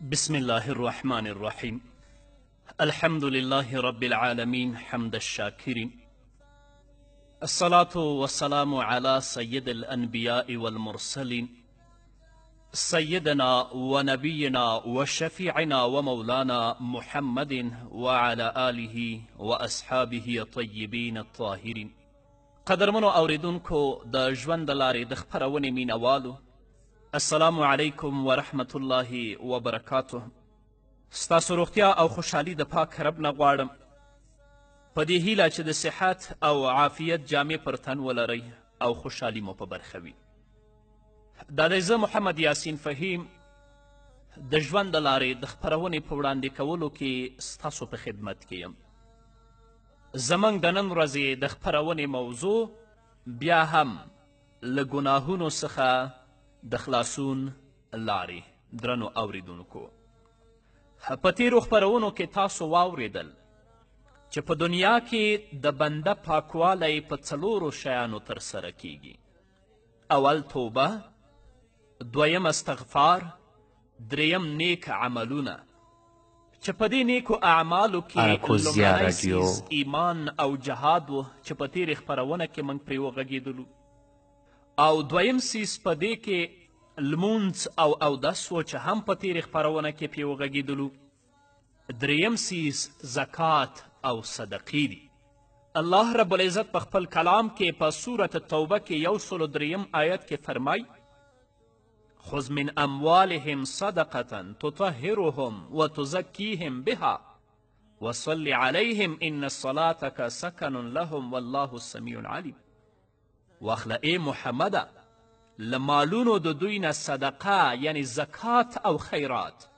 بسم الله الرحمن الرحيم الحمد لله رب العالمين حمد الشاكرين الصلاة والسلام على سيد الأنبياء والمرسلين سيدنا ونبينا وشفيعنا ومولانا محمد وعلى آله وأصحابه طيبين الطاهرين قدرمنو اوریدونکو د ژوند د لارې د خپرونې مینه والو السلام علیکم ورحمت الله وبرکاته ستاسو روغتیا او خوشحالی د پاک رب نه غواړم په دې هیله چې د صحت او عافیت جامې پر تن ولرئ او خوشحالی مو په برخه وي دا دی زه محمد یاسین فهیم د ژوند د لارې د خپرونې په وړاندې کولو کې ستاسو په خدمت کې یم زموږ د نن ورځې د خپرونې موضوع بیا هم له ګناهونو څخه د خلاصون لارې درنو اوریدونکو په تیرو خپرونو کې تاسو واوریدل چې په دنیا کې د بنده پاکوالی په څلورو شیانو ترسره کیږي اول توبه دویم استغفار دریم نیک عملونه چې په دې نیکو اعمالو کې لومړنی څیز ایمان او جهاد و چې په تیرې خپرونه کې موږ پرې وغږېدلو او دویم څیز په دې کې لمونځ او اودس و چې هم په تیرې خپرونه کې پرې وغږېدلو دریم سیز زکات او صدقې دي الله رب العزت په خپل کلام کې په سورت توبه کې یو سلو دریم آیت کې فرمای خذ من اموالهم صدقه تطهرهم وتزکیهم بها وصل علیهم ان صلاتک سکن لهم والله سمیع علیم واخله ای محمده له مالونو د دوی نه صدقه یعنی زکات او خیرات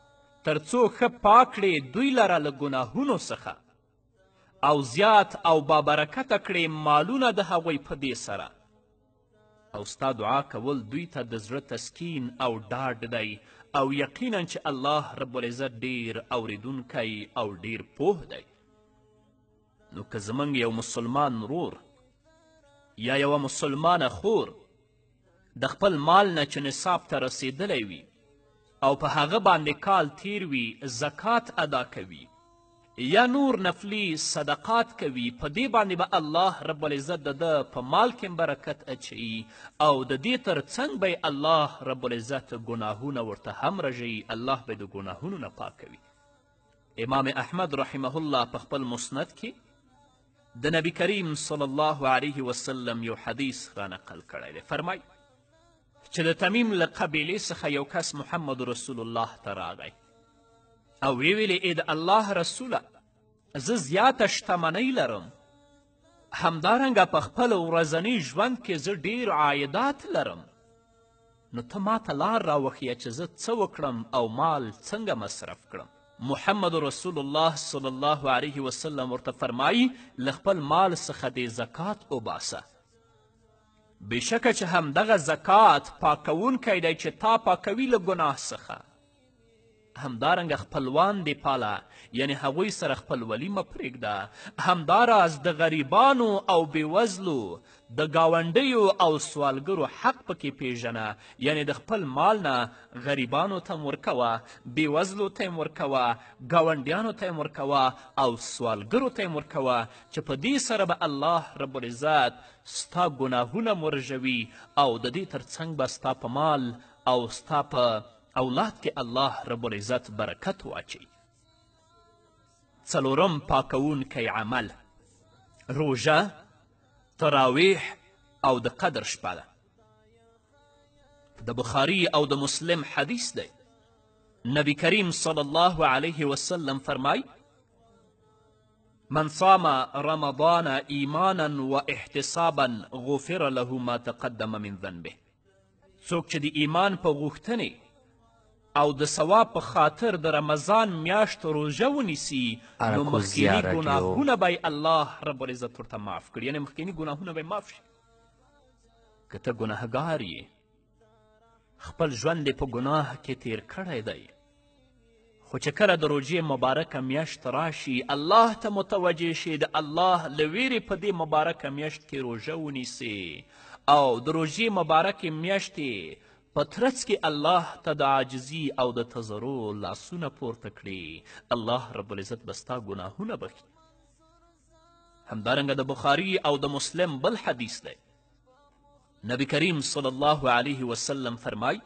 تر څو ښه پاک کړې دوی لره له ګناهونو څخه او زیات او بابرکته کړې مالونه د هغوی په دې سره او ستا دعا کول دوی ته د زړه تسکین او ډاډ دی او یقینا چې الله رب العزت ډیر اوریدونکی او ډیر پوه دی نو که زمونږ یو مسلمان رور یا یوه مسلمانه خور د خپل مال نه چې نصاب ته رسیدلی وي او په هغه باندې کال تیر وي زکات ادا کوي یا نور نفلی صدقات کوي په دې باندې به با الله رب العزت د ده په مال کې برکت اچوي او د دې تر څنګ به الله رب العزت ګناهونه ورته هم رژوي الله به د ګناهونو نه پاکوي امام احمد رحمه الله په خپل مسند کې د نبی کریم صلی الله علیه وسلم یو حدیث را نقل کړی دی فرمای چې د تمیم له قبیلې څخه یو کس محمد رسول الله ته راغی او ویې ویلې ای د الله رسوله زه زیاته شتمنۍ لرم همدارنګه په خپل ورځني ژوند کې زه ډیر عایدات لرم نو ته ماته لار راوښیه چې زه څه وکړم او مال څنګه مصرف کړم محمد رسول الله صلی الله علیه وسلم ورته فرمایی له خپل مال څخه دې زکات وباسه بېشکه چې همدغه زکات پاکوونکی دی چې تا پاکوي له ګناه څخه همدارنګه خپلوان دې پاله یعنی هغوی سره خپلولي مه پرېږده همداراز د غریبانو او بېوزلو د ګاونډیو او سوالګرو حق پکې پیژنه یعنی د خپل مال نه غریبانو ته هم ورکوه بېوزلو ته هم ورکوه ګاونډیانو ته هم ورکوه او سوالګرو ته هم ورکوه چې په دې سره به الله رب العزت ستا ګناهونه مرژوي او د دې ترڅنګ به ستا په مال او ستا په اولاد کې الله رب العزت برکت واچوي څلورم پاکوونکی عمل روژه تراویح او د قدر شپه ده د بخاری او د مسلم حدیث دی نبی کریم صلی الله علیه وسلم فرمای من صام رمضان ایمانا و احتسابا غفر له ما تقدم من ذنبه څوک چې د ایمان په غوښتنې او د ثواب په خاطر د رمضان میاشت روژه ونیسي نو مخکیني ګناهونه به الله رب العزت ورته معاف کړي یعنې مخکیني ګناهونه به معاف شي که ته ګناهګار یې خپل ژوند دې په ګناه کې تیر کړی دی خو چې کله د روژې مبارکه میاشت راشي الله ته متوجه شي د الله له ویرې په دې مبارکه میاشت کې روژه ونیسي او د روژې مبارکې میاشتې په ترڅ کې الله ته د عاجزي او د تضرع لاسونه پورته کړي الله رب العزت به ستا ګناهونه بخي همدارنګه د بخاري او د مسلم بل حدیث دی نبی کریم صلی الله علیه وسلم فرمای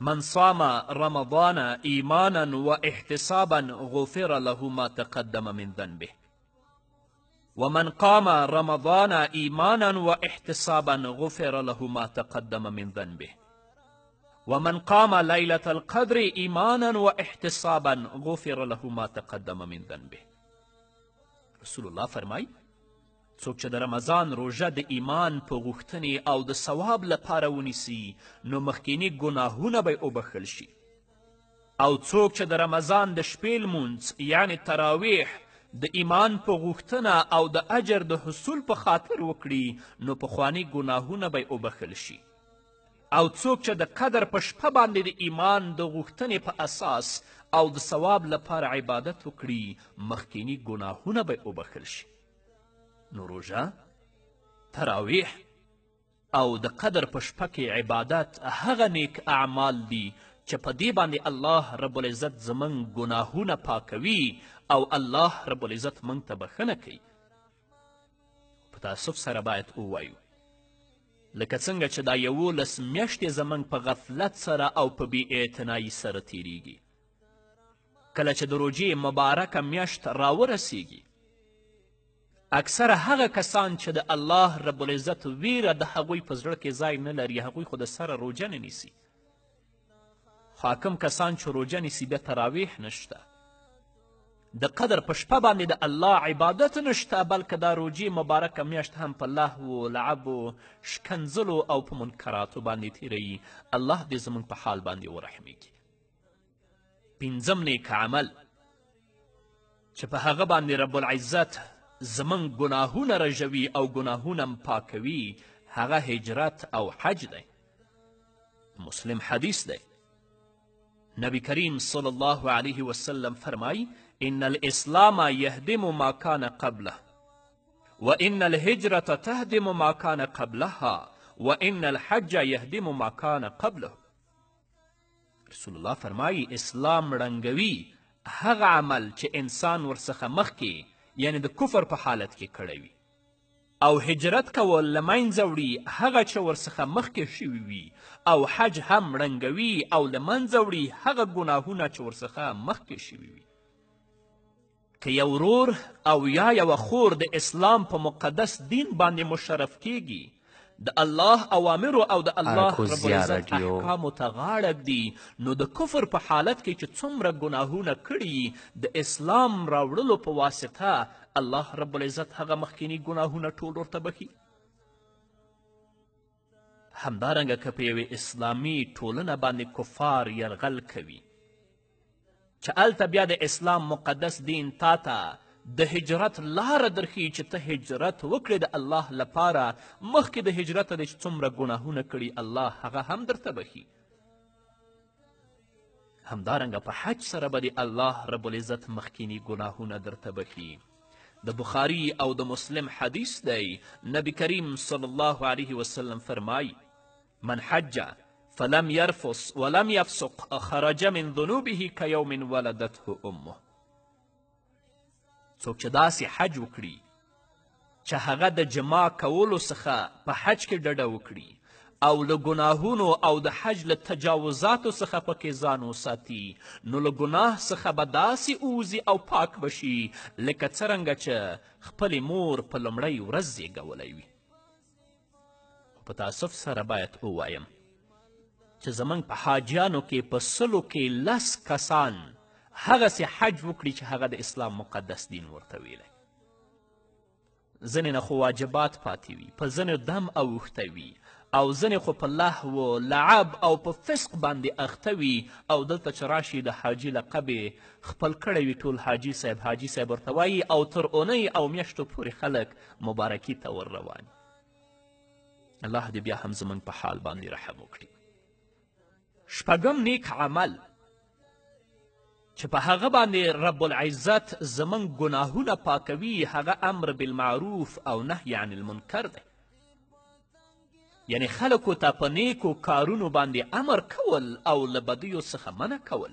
من صام رمضان ایمانا و احتسابا غفر له ما تقدم من ذنبه ومن قام رمضان ایمانا و احتسابا غفر له ما تقدم من ذنبه ومن قام لیلة القدر ایمانا و احتسابا غفر له ما تقدم من ذنبه رسول الله فرمای څوک چې د رمضان روژه د ایمان په غوښتنې او د ثواب لپاره ونیسي نو مخکیني ګناهونه به وبخښل شي او څوک چې د رمضان د شپې لمونځ یعنې تراویح د ایمان په غوښتنه او د اجر د حصول په خاطر وکړي نو پخواني ګناهونه به یې وبخښل شي او څوک چې د قدر په شپه باندې د ایمان د غوښتنې په اساس او د ثواب لپاره عبادت وکړي مخکیني ګناهونه به یې وبخښل شي نو روژه تراویح او د قدر په شپه کې عبادت هغه نیک اعمال دي چې په دې باندې الله رب العزت زمونږ ګناهونه پاکوي او الله رب العزت مونږ ته بخښنه کوي په تاسف سره باید ووایو لکه څنګه چې دا یولس میاشتې زمونږ په غفلت سره او په بې اعتنایي سره تیریږي کله چې د روژې مبارکه میاشت راورسیږي اکثره هغه کسان چې د الله رب العزت ویره د هغوی په زړه کې ځای نه لري هغوی خو د سره روژه نه نیسي خو حاکم کسان چې روژه نیسي بیا تراویح نشته د قدر په شپه باندې د الله عبادت نشته بلکې دا روژې مبارکه میاشت هم په لهو لعبو شکنځلو او په منکراتو باندې تیروي الله دې زموږ په حال باندې ورحمیږي پنځم نیک عمل چې په هغه باندې رب العزت زمون ګناهونه رژوي او ګناهونه پاکوي هغه هجرت او حج دی مسلم حدیث دی نبی کریم صلی الله علیه وسلم فرمای ان الاسلام یهدم ما کان قبله وان الهجرة تهدم ما کان قبلها وان الحج یهدم ما کان قبله رسول الله فرمایي اسلام ړنګوي هغه عمل چې انسان ورڅخه مخکې یعنی د کفر په حالت کې کړی وي او هجرت کول له منځه وړي هغه چې ورڅخه مخکې شوي وي او حج هم ړنګوي او له منځه وړي هغه ګناهونه چې ورڅخه مخکې شوي وي که یو ورور او یا یوه خور د اسلام په مقدس دین باندې مشرف کیږي د الله اوامرو او د الله رب العزت احکامو ته غاړه ږدي نو د کفر په حالت کې چې څومره ګناهونه کړي د اسلام راوړلو په واسطه الله رب العزت هغه مخکیني ګناهونه ټول ورته بخي همدارنګه که په یوې اسلامي ټولنه باندې کفار یرغل کوي چې هلته بیا د اسلام مقدس دین تا ته د هجرت لاره درښیي چې ته هجرت وکړې د الله لپاره مخکې د هجرته دې چې څومره ګناهونه کړي الله هغه هم درته بخي همدارنګه په حج سره به د الله رب العزت مخکینی ګناهونه درته بخي د بخاری او د مسلم حدیث دی نبی کریم صلی الله علیه وسلم فرمای من حج فلم يرفس ولم يفسق خرج من ذنوبه كيوم ولدته امه څوک چې داسې حج وکړي چې هغه د جما کولو څخه په حج کې ډډه وکړي او له ګناهونو او د حج له تجاوزاتو څخه پکې ځان وساتي نو له ګناه څخه به داسې اوزي او پاک بشي لکه څرنګه چې خپلې مور په لومړۍ ورځ زیږولی وي خو په تاسف سره باید ووایم چې زمونږ په حاجیانو کې په سلو کې لس کسان هغسې حج وکړي چې هغه د اسلام مقدس دین ورته ویلی ځینې نه خو واجبات پاتې وي په ځینې دم اوښته وي او ځینې خو په لهو لعب او په فسق باندې اخته وي او دلته چې راشي د حاجي لقب خپل کړی وي ټول حاجي صاحب حاجي صاحب ورته وایي او تر اونۍ او میاشتو پورې خلک مبارکي ته ور روان الله دې بیا هم زموږ په حال باندې رحم وکړي شپږم نیک عمل چې په هغه باندې رب العزت زموږ ګناهونه پاکوي هغه امر بالمعروف او نهی عن المنکر دی یعنی خلکو ته په نیکو کارونو باندې امر کول او له بدیو څخه منع کول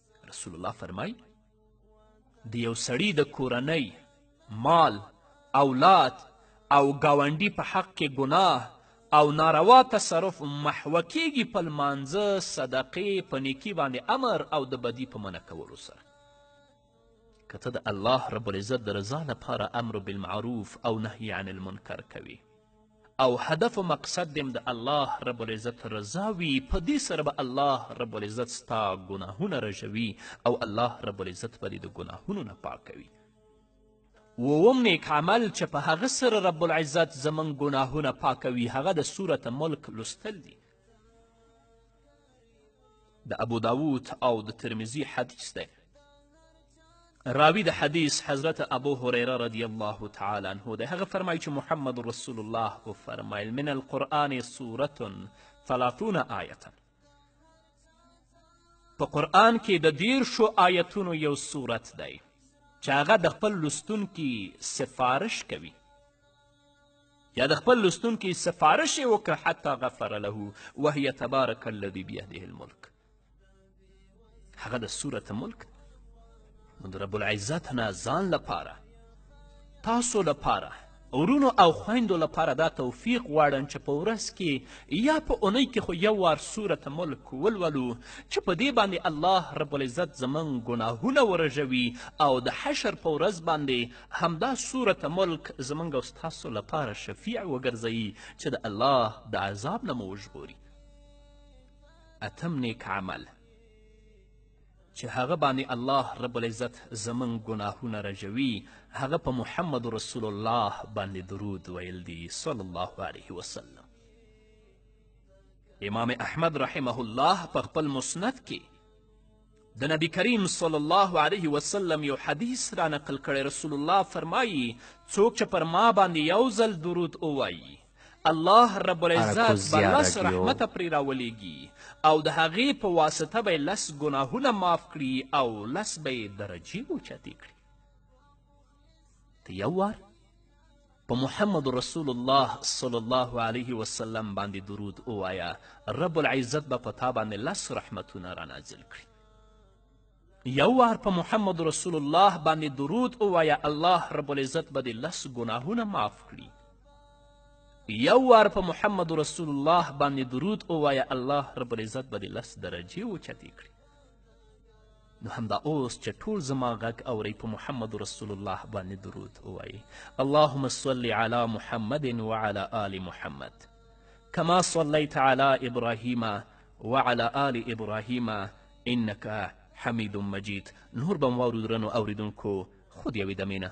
رسول الله فرمای د یو سړي د کورنۍ مال اولاد او ګاونډي په حق کې ګناه او ناروا تصرف محوه کیږي په لمانځه صدقې په نیکي باندې امر او د بدی په منع کولو سره که ته د الله رب العزت د رضا لپاره امر بالمعروف او نهی عن المنکر کوي او هدف و مقصد دیم د الله رب العزت رضا وي په دې سره به الله رب العزت ستا ګناهونه رژوي او الله رب العزت به دې د ګناهونو نه پاکوي اووم نیک عمل چې په هغه سره رب العزت زموږ ګناهونه پاکوي هغه د سورت ملک لوستل دي د ابو داود او د ترمزی حدیث دی راوی د حدیث حضرت ابو هریره رضی الله تعالی عنه دی هغه فرمایي چې محمد رسول الله وفرمایل من القرآن سورة ثلاثون آیتا په قرآن کې د دیرشو آیتونو یو صورت دی چې هغه د خپل لوستونکي سفارش کوي یا د خپل لوستونکي سفارش یې وکړه حتی غفر له وهي تبارک الذي بيده الملک هغه د سورت ملک نو د رب العزت نه ځان لپاره تاسو لپاره ورونو او خویندو لپاره دا توفیق غواړم چې په ورځ کې یا په اونۍ کې خو یو وار سورت ملک ولولو چې په دې باندې الله رب العزت زموږ ګناهونه ورژوي او د حشر په ورځ باندې همدا سورة ملک زمونږ او ستاسو لپاره شفیع وګرځوي چې د الله د عذاب نه مو وژغوري اتم نیک عمل چې هغه باندې الله رب العزت زمون ګناهونه رژوي هغه په محمد رسول الله باندې درود ویل دي صلی الله علیه وسلم امام احمد رحمه الله په خپل مسند کې د نبی کریم صلی الله علیه وسلم یو حدیث را نقل کړی رسول الله فرمایی څوک چې پر ما باندې یو ځل درود ووایي الله رب العزت به لس رحمته پرې راولیږي او د هغې په واسطه به یې لس ګناهونه معاف کړي او لس به یې درجې اوچتې کړي ته یو وار په محمد رسول الله صلی الله علیه وسلم باندې درود ووایه رب العزت به په تا باندې لس رحمتونه رانازل کړي یو وار په محمد رسول الله باندې درود ووایه الله رب العزت به دې لس ګناهونه معاف کړي یو وار په محمد رسول الله باندې درود ووایه الله رب العزت به دې لس درجې اوچتې کړي نو همدا اوس چې ټول زما غږ اورئ په محمد رسول الله باندې درود ووایي اللهم صل علی محمد وعلى آل محمد كما صليت على إبراهيم وعلى آل إبراهيم إنك حميد مجيد نور بم واورو درنو اوریدونکو خود یوې دمې نه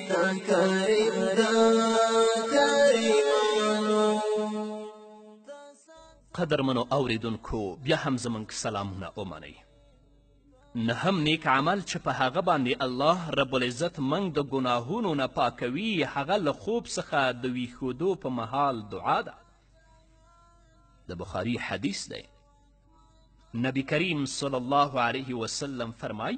دا کریم دا کریم قدرمنو اوریدونکو بیا هم زمونږ سلامونه ومنئ نه هم نیک عمل چې په هغه باندې الله رب العزت موږ د ګناهونو نه پاکوي هغه له خوب څخه د ویښودو په مهال دعا ده د بخاری حدیث دی نبی کریم صلی الله علیه وسلم فرمای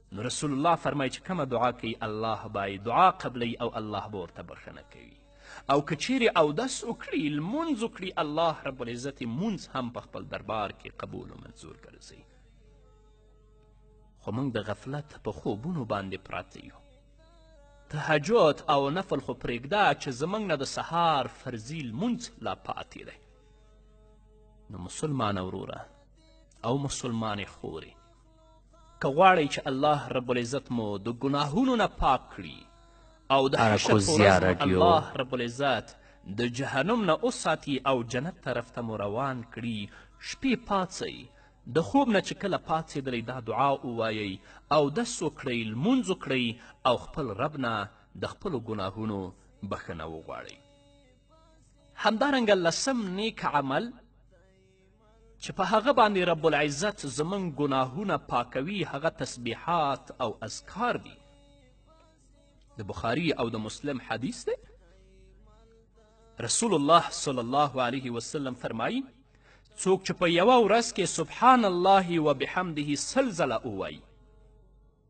نو رسول الله فرمایي چې کومه دعا کوي الله به دعا قبلوي او الله به ورته بښنه کوي او که چیرې اودس وکړي لمونځ وکړي الله رب العزت یې مونځ هم په خپل دربار کې قبول و منظور ګرځوي خو موږ د غفلت په خوبونو باندې پراته یو تهجد او نفل خو پرېږده چې زموږ نه د سهار فرضي لمونځ لا پاتې دی نو مسلمانه وروره او مسلمانې خورې که غواړئ چې الله رب العزت مو د ګناهونو نه پاک کړي او د حشر په ورځ مو الله رب العزت د جهنم نه وساتي او جنت طرف ته مو روان کړي شپې پاڅئ د خوب نه چې کله پاڅېدلی دا دعا ووایئ اودس وکړئ لمونځ وکړئ او خپل رب نه د خپلو ګناهونو بښنه وغواړئ همدارنګه لسم نیک عمل چې په هغه باندې رب العزت زمونږ ګناهونه پاکوي هغه تسبیحات او اذکار دي د بخاري او د مسلم حدیث دی رسول الله صلی الله علیه وسلم فرمایی څوک چې په یوه ورځ کې سبحان الله و بحمده سل ځله ووایي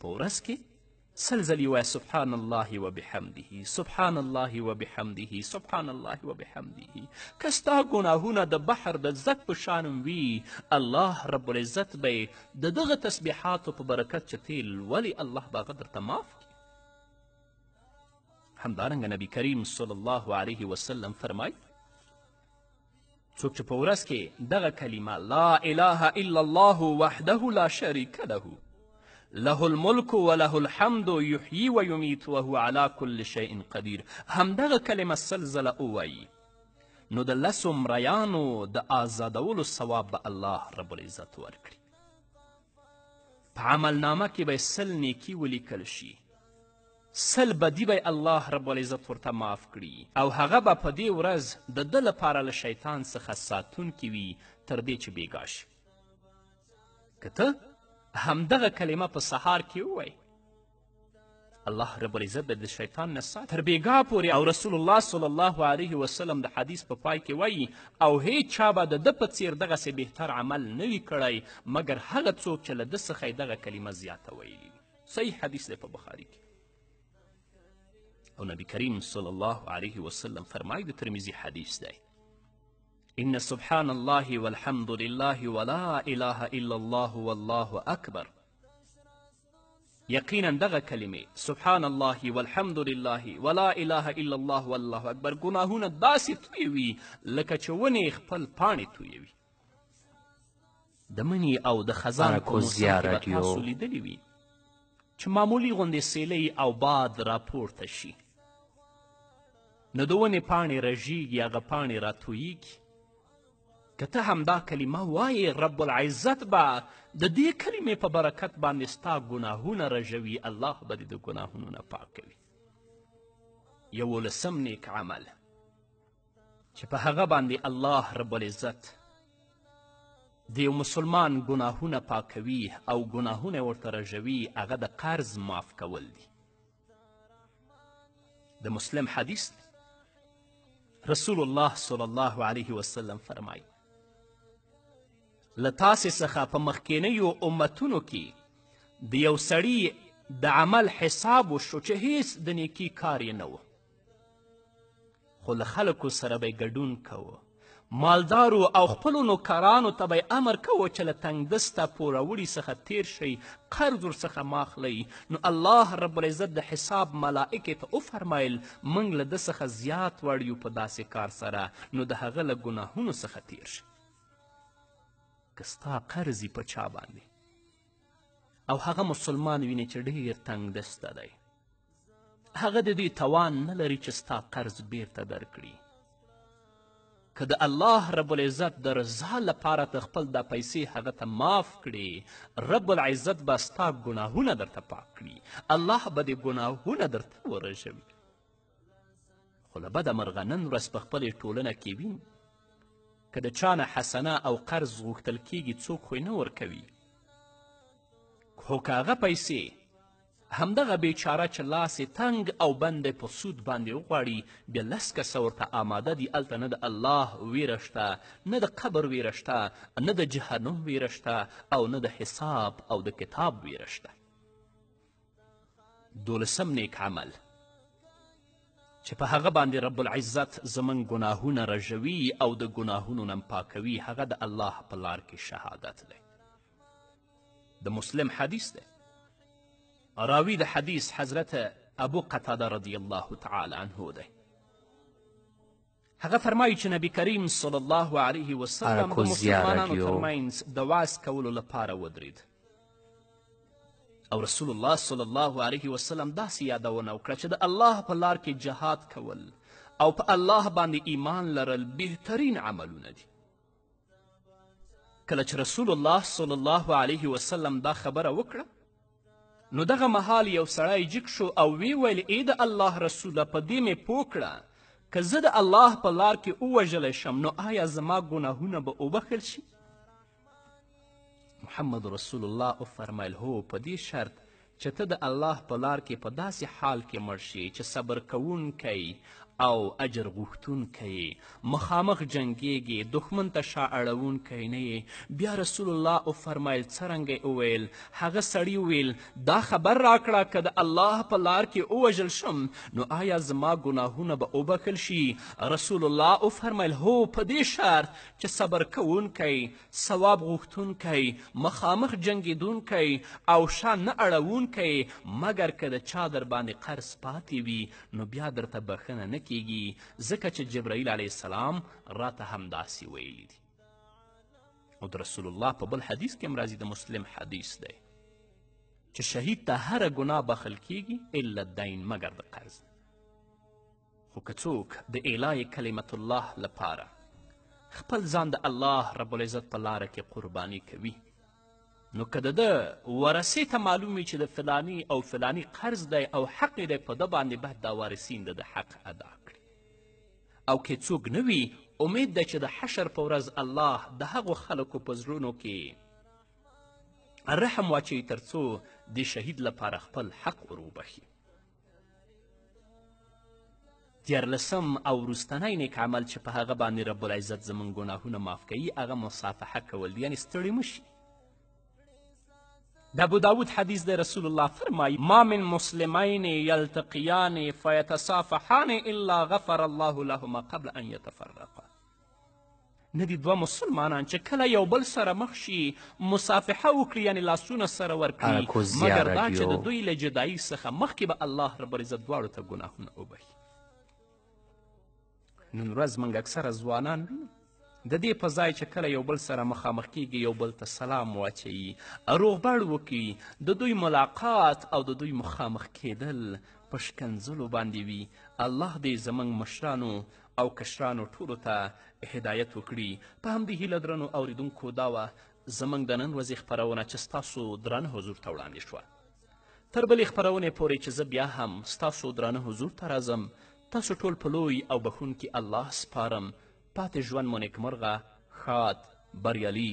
په ورځ کې سل ځلې وایه سبحان الله وبحمده سبحان الله وبحمده سبحان الله وبحمده که ستا ګناهونه د بحر د ځک په شان وي الله رب العزت به د دغه تسبیحاتو په برکت چې ته لولې الله به هغه درته معاف کړي همدارنګه نبی کریم صلی الله علیه وسلم فرمایي څوک چې په ورځ کې دغه کلمه لا اله الا الله وحده لا شریک له له الملک وله الحمد یحیی و یمیت وهو علی کل شیء قدیر همدغه کلمه سل ځله ووایي نو د لسو مریانو د آزادولو ثواب به الله رب العزت ورکړي په عملنامه کې به سل نیکي ولیکل شي سل بدي به الله رب العزت ورته معاف کړي او هغه به په دې ورځ د ده لپاره له شیطان څخه ساتونکي وي تر دې چې بېګا شي که ته همدغه کلمه په سهار کې ووایې الله رب العزت به د شیطان نه سات تر بیګا پورې او رسول الله صلی الله علیه وسلم د حدیث په پای کې وایي او هیڅ چا به د ده په څیر دغسې بهتر عمل نه وي کړی مګر هغه څوک چې له ده څخه یې دغه کلمه زیاته ویلي صحیح حدیث دی په بخاری کې او نبی کریم صلی الله علیه وسلم فرمای د ترمذی حدیث دی ان سبحان الله والحمد لله ولا اله الا الله والله اکبر یقینا دغه کلمې سبحان الله والحمد لله ولا اله الا الله والله اکبر ګناهونه داسې تویوي لکه چې ونې خپل پاڼې تویوي د مني او د خزان په موسم کې به تاسو لیدلي وي چې معمولي غوندې سیلۍ او باد راپورته شي نو د ونې پاڼې رژیږي هغه پاڼې راتویږي که ته همدا کلمه وایې رب العزت به د دې کلمې په برکت باندې ستا ګناهونه رژوي الله به دې د ګناهونو نه پاکوي یولسم نیک عمل چې په هغه باندې الله رب العزت د یو مسلمان ګناهونه پاکوي او ګناهونه ورته رژوي هغه د قرض معاف کول دي د مسلم حدیث دی رسول الله صلی الله علیه وسلم فرمایي له تاسې څخه په مخکینیو امتونو کې د یو سړي د عمل حساب وشو چې هیڅ د نیکي کار یې نه و خو له خلکو سره به ګډون کوو مالدارو او خپلو نوکرانو ته به امر کوو چې له تنګدسته پوروړي څخه تیر شئ قرض ورڅخه ماخلئ نو الله رب العزت د حساب ملائکې ته وفرمایل موږ له ده څخه زیات وړ یو په داسې کار سره نو د هغه له ګناهونو څخه تیر شئ که ستا قرض په چا باندې او هغه مسلمان وینې چې ډیر تنګ دسته دی هغه د دې توان نه لري چې ستا قرض بیرته درکړي که د الله رب العزت د رضا لپاره ته خپل دا پیسې هغه ته معاف کړي رب العزت به ستا ګناهونه درته پاک کړي الله به دې ګناهونه درته ورژوي خو له بده مرغه نن ورځ په خپلې ټولنه کې وین که د چا نه حسنه او قرض غوښتل کیږي څوک خو نه ورکوي خو که هغه پیسې همدغه بیچاره چې لاس تنګ او بند په سود باندې وغواړي بیا لس کسه ورته آماده دي هلته نه د الله ویره شته نه د قبر ویره شته نه د جهنم ویره شته او نه د حساب او د کتاب ویره شته دولسم نیک عمل چې په هغه باندې رب العزت زمونږ ګناهونه رژوي او د ګناهونو نه پاکوي هغه د الله په لار کې شهادت دی د مسلم حدیث دی راوی د حدیث حضرت ابو قتاده رضی الله تعالی عنه دی هغه فرمایي چې نبي کریم صلی الله علیه وسلم د مسلمانانو ترمنځ د واز کولو لپاره ودرید او رسول الله صلی الله علیه وسلم داسې یادونه وکړه چې د الله په لار کې جهاد کول او په الله باندې ایمان لرل بهترین عملونه دي کله چې رسول الله صلی الله علیه وسلم دا خبره وکړه نو دغه مهال یو سړی جیک شو او وی ویل ای د الله رسوله په دې مې پوه کړه که زه د الله په لار کې ووژلی شم نو آیا زما ګناهونه به وبخښل شي محمد رسول الله وفرمایل هو په دې شرط چې ته د الله په لار کې په داسې حال کې مړ شې چې صبر کوونکی او اجر غوښتونکی مخامخ جنګیږي دښمن ته شا اړوونکی نه یې بیا رسول الله وفرمایل څرنګه وویل هغه سړي وویل دا خبر راکړه که د الله په لار کې ووژل شم نو آیا زما ګناهونه به وبخښل شي رسول الله وفرمایل هو په دې شرط چې صبر کوونکی ثواب غوښتونکی، مخامخ جنګېدونکی او شا نه اړوونکی، مګر که د چا در باندې قرض پاتې وي، نو بیا درته بښنه نه کېږي، ځکه چې جبرائیل علیه السلام راته همداسې ویلي دي. او د رسول الله په بل حدیث کې هم راځي، د مسلم حدیث دی، چې شهید ته هره ګناه بخښل کېږي الا الدین، مګر د قرض نه. خو که څوک د اعلای کلمت الله لپاره خپل ځان د الله رب العزت په لاره کې قرباني کوي نو که د ده ورثې ته معلوم وي چې د فلانی او فلانی قرض دی او حق دی په ده باندې باید دا وارثین د ده حق ادا کړي او که څوک نه وي امید ده چې د حشر په ورځ الله د هغو خلکو په زړونو کې رحم واچوي تر څو د شهید لپاره خپل حق ور وبخي دیارلسم او وروستنی نیک عمل چې په هغه باندې رب العزت زمونږ ګناهونه معاف کوي هغه مصافحه کول دی یعنې ستړي مه شي د ابو داود حدیث د رسول الله فرمایي ما من مسلمین یلتقیان فیتصافحان الا غفر الله لهما قبل ان یتفرقا نه دي دوه مسلمانان چې کله یو بل سره مخ شي مصافحه وکړي یعنی لاسونه سره ورکړي مګر دا چې د دوی له جدایي څخه مخکې به الله رب العزت دواړو ته ګناهونه وبخي نن ورځ موږ اکثره ځوانان وینو د دې په ځای چې کله یو بل سره مخامخ کیږي یو بل ته سلام واچوي روغبړ وکړي د دوی ملاقات او د دوی مخامخ کیدل په شکنځلو باندې وي الله دې زموږ مشرانو او کشرانو ټولو ته هدایت وکړي په همدې هیله درنو اوریدونکو دا وه زموږ د نن ورځې خپرونه چې ستاسو درانه حضور ته وړاندې شوه تر بلې خپرونې پورې چې زه بیا هم ستاسو درانه حضور ته راځم تاسو ټول په لوی او بخونکي الله سپارم پاتې ژوند مو نیکمرغه ښاد بریالي